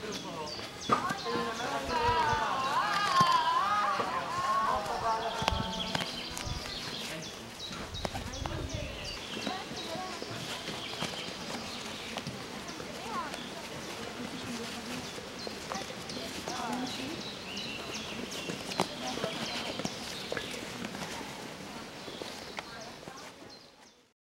Beautiful.